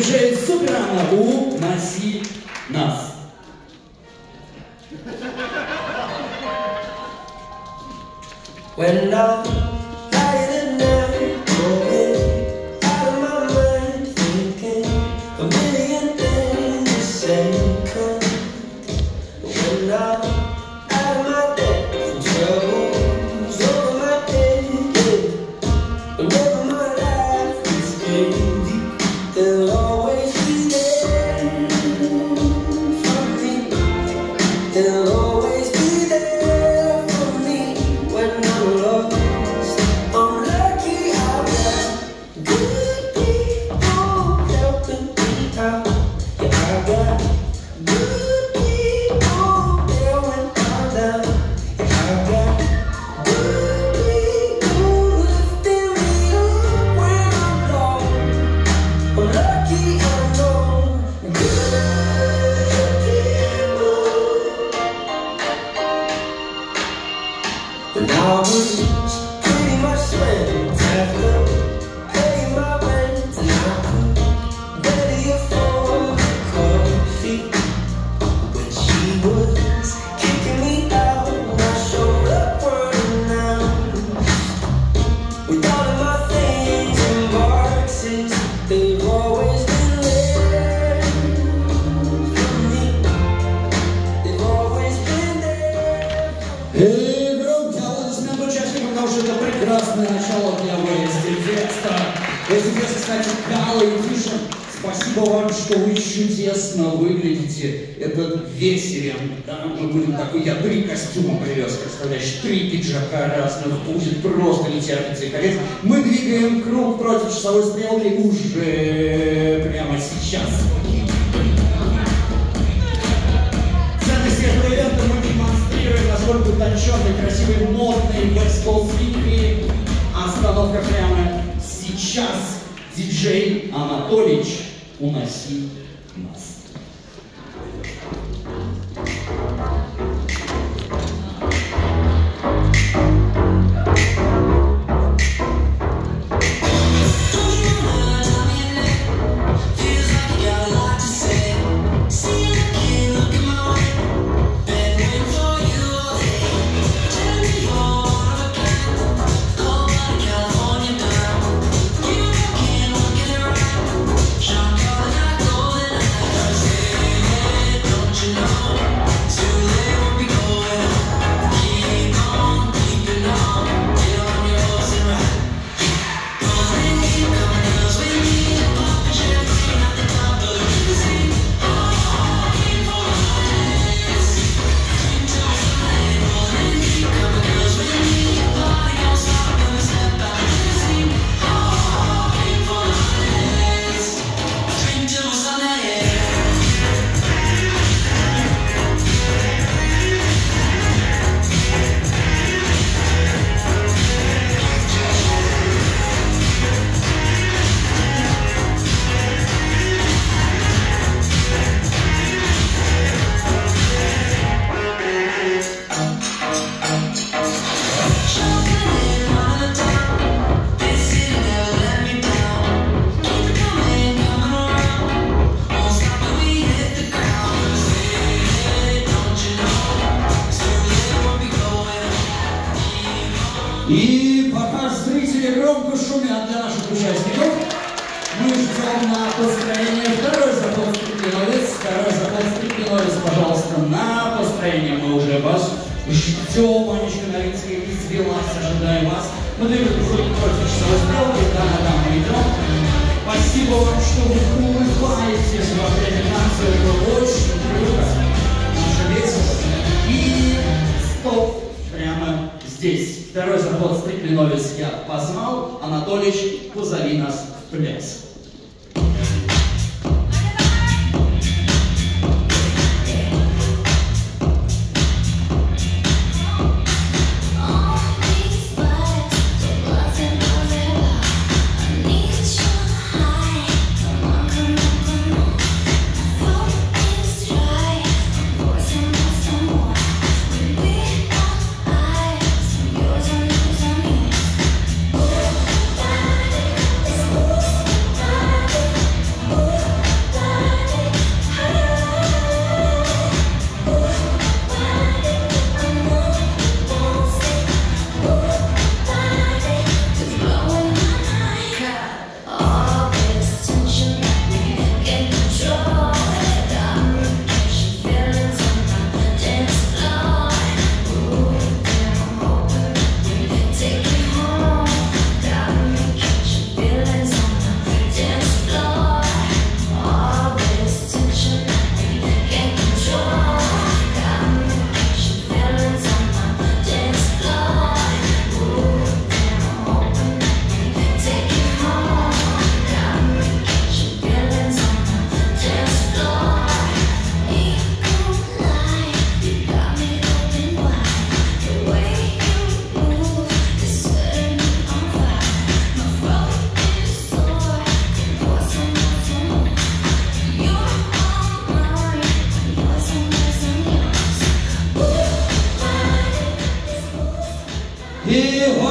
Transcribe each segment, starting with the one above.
Диджей Суперана, уноси нас. When I'm I would И громкие аплодисменты участникам, потому что это прекрасное начало для выезда феста. Эти фест, кстати, Гала и Фишер, спасибо вам, что вы чудесно выглядите. Это ивент, да? Мы будем такой, я три костюма привез, представляешь, три пиджака разных, будет просто и конец. Мы двигаем круг против часовой стрелки уже прямо сейчас. Утонченный, красивый, модный вестбол фрикли. Остановка прямо сейчас. Диджей Анатолич, уноси нас. И пока зрители громко шумят для наших участников, мы ждем на построение второй заход стриптиновец. Второй заход стриптиновец, пожалуйста, на построение. Мы уже вас ждем. Анечка Новинская извелась, ожидаем вас. Мы двигаем выходим против часовой стрелки. Да, да, мы идем. Спасибо вам, что вы улыбаетесь во время танца. Это очень круто. Наше весело. И стоп прямо здесь. Второй заход стриклиновец я познал. Анатолич, позови нас в пляс.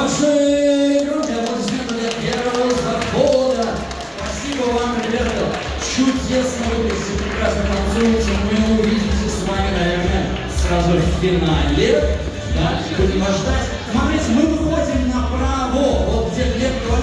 И ваши громкие аплодисменты для первого захода. Спасибо вам, ребята. Чудесно выглядите, прекрасно танцуете. Мы увидимся с вами, наверное, сразу в финале. Да, будем ждать. Смотрите, мы